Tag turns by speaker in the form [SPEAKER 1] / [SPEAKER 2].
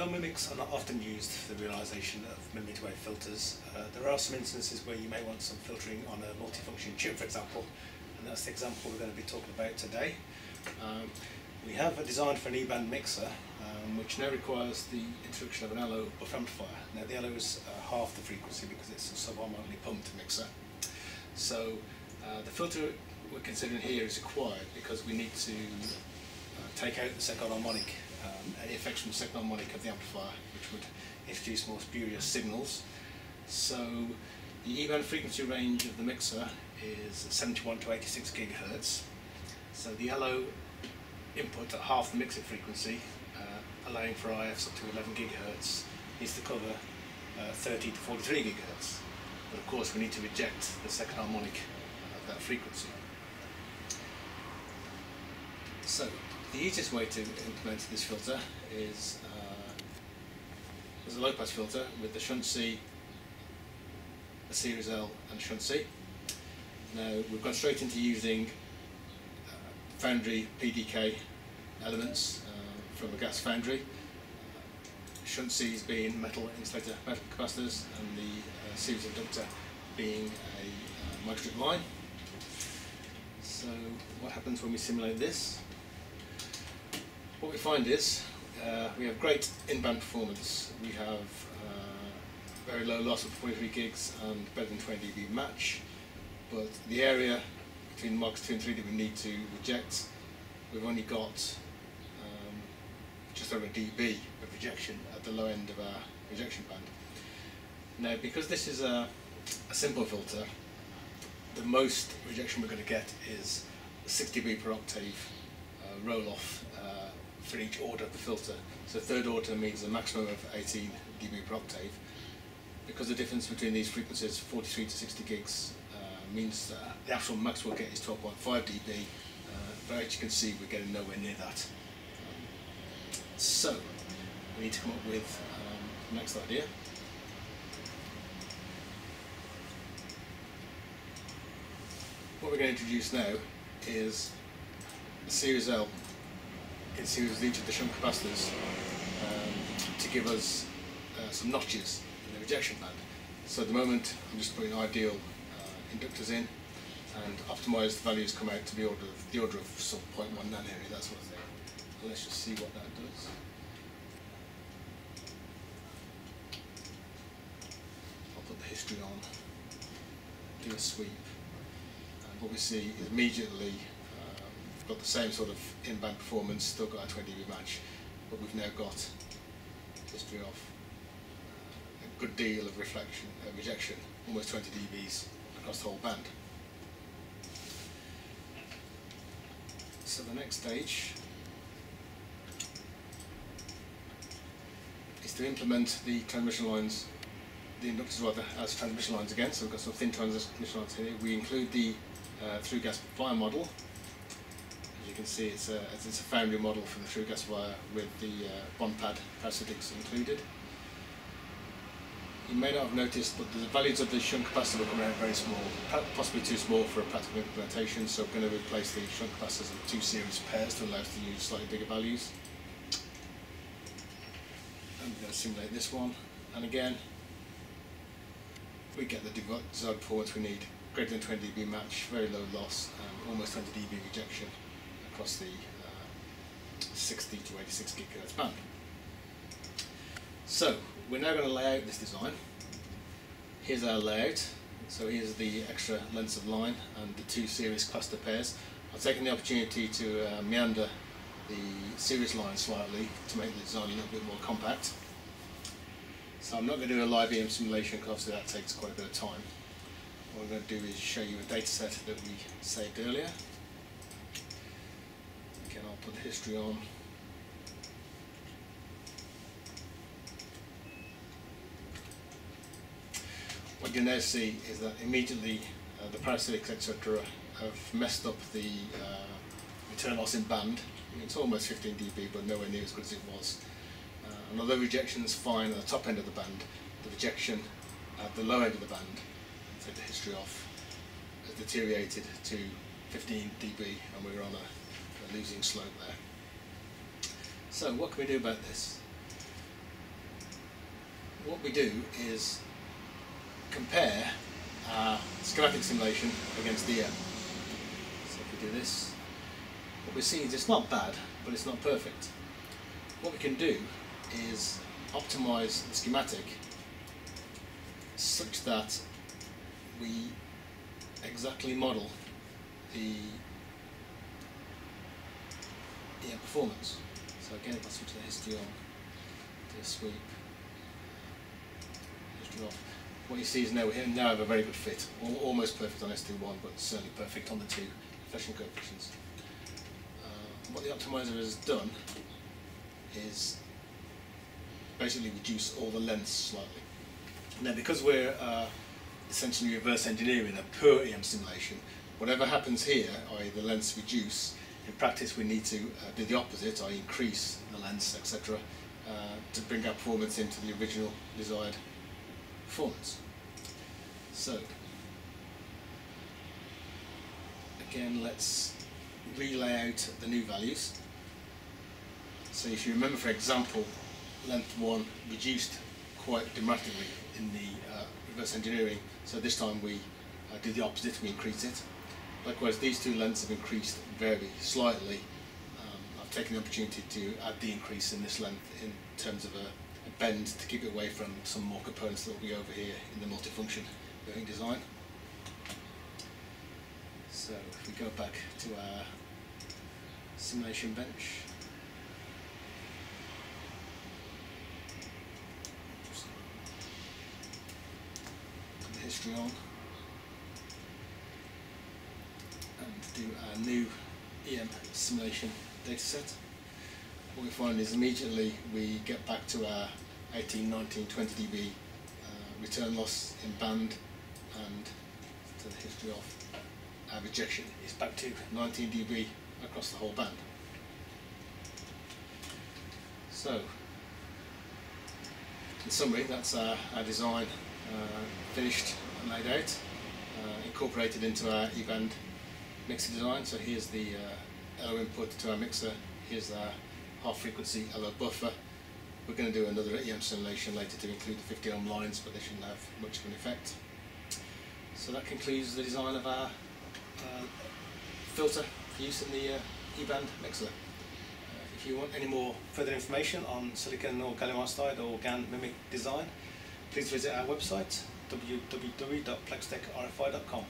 [SPEAKER 1] although MMICs are not often used for the realisation of millimetre wave filters, uh, there are some instances where you may want some filtering on a multifunction chip, for example, and that's the example we're going to be talking about today. Um, we have a design for an E-band mixer, um, which now requires the introduction of an LO buffer amplifier. Now the LO is uh, half the frequency because it's a subharmonically pumped mixer. So uh, the filter we're considering here is required because we need to uh, take out the second harmonic, um, any effects from second harmonic of the amplifier, which would introduce more spurious signals. So the E-band frequency range of the mixer is 71 to 86 gigahertz. So the LO input at half the mixer frequency, uh, allowing for IFs up to 11 gigahertz, needs to cover uh, 30 to 43 gigahertz. But of course we need to reject the second harmonic of that frequency. So the easiest way to implement this filter is uh, a low pass filter with the shunt C, a series L and shunt C. Now we've gone straight into using uh, foundry PDK elements uh, from a GaAs foundry. Shunt C's being metal insulator metal capacitors and the uh, series inductor being a uh, microstrip line. So what happens when we simulate this? What we find is uh, we have great in-band performance. We have uh, very low loss of 43 gigs and better than 20 dB match, but the area between Mark 2 and 3 that we need to reject, we've only got um, just over a dB of rejection at the low end of our rejection band. Now, because this is a, a simple filter, the most rejection we're going to get is 60 dB per octave uh, roll off uh, for each order of the filter. So third order means a maximum of 18 dB per octave. Because the difference between these frequencies, 43 to 60 gigs, uh, means the actual max we'll get is 12.5 dB, uh, but as you can see we're getting nowhere near that. So, we need to come up with um, the next idea. What we're going to introduce now is a Series L series with each of the shunt capacitors um, to give us uh, some notches in the rejection band. So at the moment I'm just putting ideal uh, inductors in and optimized values come out to the order of, the order of sort of 0.1 nanometer, that sort of thing. Let's just see what that does. I'll put the history on, do a sweep, and what we see is immediately got the same sort of in-band performance, still got a 20 dB match, but we've now got history of a good deal of reflection, uh, rejection, almost 20 dBs across the whole band. So the next stage is to implement the transmission lines, the inductors rather, as transmission lines again. So we've got some thin transmission lines here. We include the uh, through GaAs via model can see it's a, it's a foundry model for the through GaAs via with the uh, bond pad parasitics included. You may not have noticed, but the values of the shunt capacitor are coming out very small, possibly too small for a practical implementation, so I'm going to replace the shunt capacitors with two series pairs to allow us to use slightly bigger values. I'm going to simulate this one, and again, we get the desired performance we need. Greater than 20 dB match, very low loss, and almost 20 dB rejection across the uh, 60 to 86 gigahertz band. So we're now going to lay out this design. Here's our layout. So here's the extra lengths of line and the two series cluster pairs. I've taken the opportunity to uh, meander the series line slightly to make the design a little bit more compact. So I'm not going to do a live EM simulation because that takes quite a bit of time. What I'm going to do is show you a data set that we saved earlier put the history on. What you now see is that immediately uh, the parasitics etc have messed up the uh, return loss in band. It's almost 15 dB but nowhere near as good as it was. Uh, and although rejection is fine at the top end of the band, the rejection at the low end of the band, take the history off, has deteriorated to 15 dB and we're on a losing slope there. So what can we do about this? what we do is compare our schematic simulation against the EM. So if we do this, what we see is it's not bad, but it's not perfect. What we can do is optimize the schematic such that we exactly model the performance. So again, if I switch the history on, do a sweep, history off, what you see is now now have a very good fit, almost perfect on S21, but certainly perfect on the two reflection coefficients. Uh, what the optimizer has done is basically reduce all the lengths slightly. Now, because we're uh, essentially reverse engineering a pure EM simulation, whatever happens here, i.e. the lengths reduce, in practice we need to uh, do the opposite, i.e. increase the lengths, etc., uh, to bring our performance into the original desired performance. So, again, let's relay out the new values. So if you remember, for example, length 1 reduced quite dramatically in the uh, reverse engineering, so this time we uh, did the opposite, we increased it. Likewise, these two lengths have increased very slightly. Um, I've taken the opportunity to add the increase in this length in terms of a, a bend to keep it away from some more components that will be over here in the multifunction bearing design. So if we go back to our simulation bench, history on and do our new EM simulation dataset. What we find is immediately we get back to our 18, 19, 20 dB uh, return loss in band and to the history of our rejection is back to 19 dB across the whole band. So, in summary, that's our, our design uh, finished and laid out, uh, incorporated into our E-band mixer design. So here's the uh, LO input to our mixer, here's our half frequency LO buffer. We're going to do another EM simulation later to include the 50 ohm lines, but they shouldn't have much of an effect. So that concludes the design of our uh, filter for use in the uh, E-band mixer. Uh, if you want any more further information on silicon or gallium arsenide or GaN MMIC design, please visit our website www.plextekrfi.com.